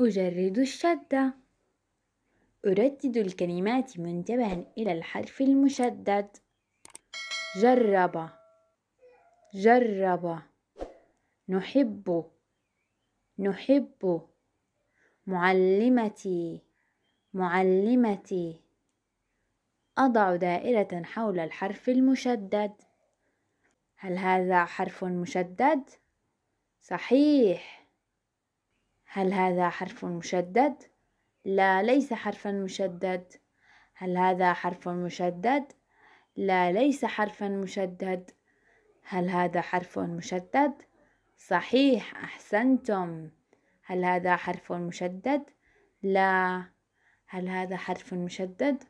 أجرد الشدة أردد الكلمات منتبها إلى الحرف المشدد. جرب. جرب. نحب. نحب. معلمتي. معلمتي. أضع دائرة حول الحرف المشدد. هل هذا حرف مشدد؟ صحيح. هل هذا حرف مشدد؟ لا ليس حرفا مشدد هل هذا حرف مشدد؟ لا ليس حرفا مشدد هل هذا حرف مشدد؟ صحيح أحسنتم هل هذا حرف مشدد؟ لا هل هذا حرف مشدد؟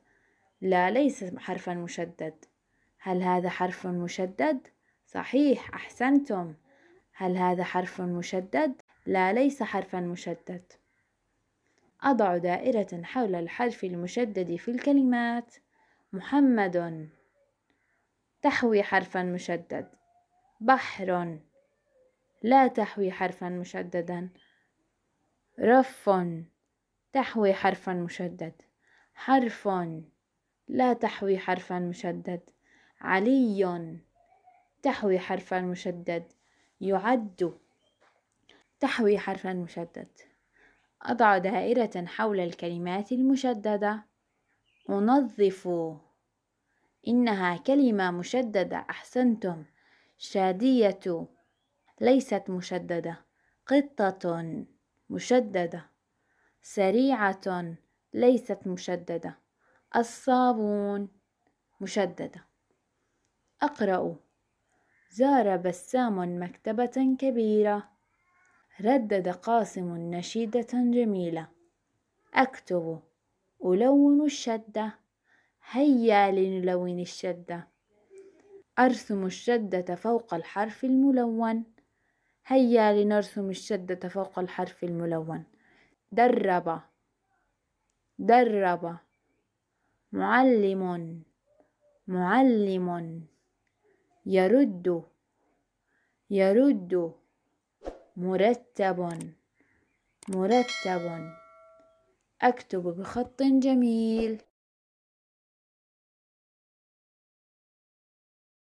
لا ليس حرفا مشدد هل هذا حرف مشدد؟ صحيح أحسنتم هل هذا حرف مشدد؟ لا ليس حرفا مشدد. أضع دائرة حول الحرف المشدد في الكلمات. محمد. تحوي حرفا مشدد. بحر. لا تحوي حرفا مشددا. رف. تحوي حرفا مشدد. حرف. لا تحوي حرفا مشدد. علي. تحوي حرفا مشدد. يعد. تحوي حرفا مشدد. أضع دائرة حول الكلمات المشددة. أنظف. إنها كلمة مشددة. أحسنتم. شادية. ليست مشددة. قطة مشددة. سريعة. ليست مشددة. الصابون مشددة. أقرأ. زار بسام مكتبة كبيرة. ردد قاسم نشيدة جميلة. أكتب ألون الشدة هيا لنلون الشدة أرسم الشدة فوق الحرف الملون. هيا لنرسم الشدة فوق الحرف الملون. درب. درب. معلم. معلم. يرد. يرد. مرتب. مرتب. أكتب بخط جميل.